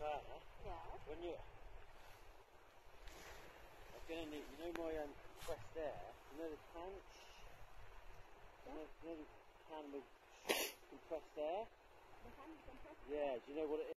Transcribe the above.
car, huh? Yeah. when you, I'm gonna need, you know my um, quest there? you know the tank? Yeah. you know, you know the can with compressed air? The can with compressed air? Yeah, do you know what it is?